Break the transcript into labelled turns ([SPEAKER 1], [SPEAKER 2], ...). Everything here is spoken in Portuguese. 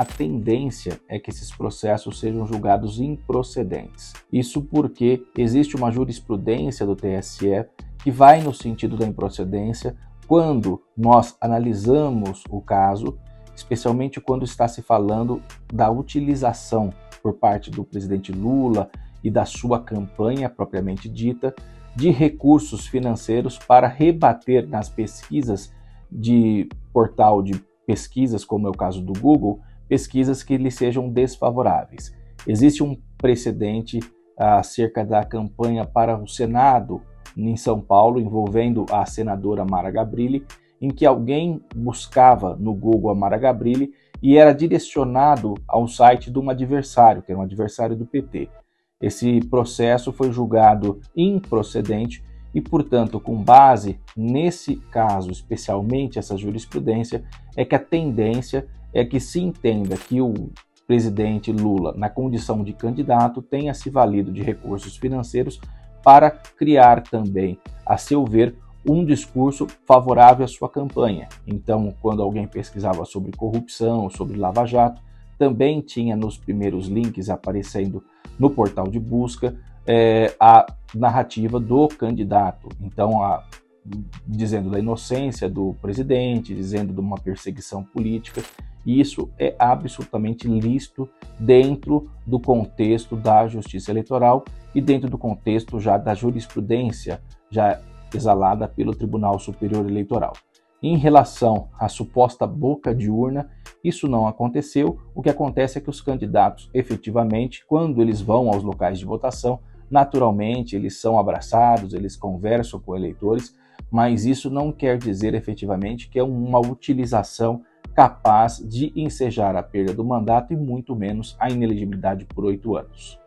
[SPEAKER 1] a tendência é que esses processos sejam julgados improcedentes. Isso porque existe uma jurisprudência do TSE que vai no sentido da improcedência quando nós analisamos o caso, especialmente quando está se falando da utilização por parte do presidente Lula e da sua campanha propriamente dita de recursos financeiros para rebater nas pesquisas de portal de pesquisas, como é o caso do Google, pesquisas que lhe sejam desfavoráveis. Existe um precedente acerca da campanha para o Senado em São Paulo, envolvendo a senadora Mara Gabrilli, em que alguém buscava no Google a Mara Gabrilli e era direcionado ao site de um adversário, que era um adversário do PT. Esse processo foi julgado improcedente e, portanto, com base nesse caso, especialmente essa jurisprudência, é que a tendência é que se entenda que o presidente Lula, na condição de candidato, tenha se valido de recursos financeiros para criar também, a seu ver, um discurso favorável à sua campanha. Então, quando alguém pesquisava sobre corrupção, sobre Lava Jato, também tinha nos primeiros links aparecendo no portal de busca é, a narrativa do candidato. Então, a, dizendo da inocência do presidente, dizendo de uma perseguição política. E isso é absolutamente lícito dentro do contexto da justiça eleitoral e dentro do contexto já da jurisprudência já exalada pelo Tribunal Superior Eleitoral. Em relação à suposta boca de urna, isso não aconteceu. O que acontece é que os candidatos, efetivamente, quando eles vão aos locais de votação, naturalmente eles são abraçados, eles conversam com eleitores, mas isso não quer dizer efetivamente que é uma utilização capaz de ensejar a perda do mandato e muito menos a inelegibilidade por oito anos.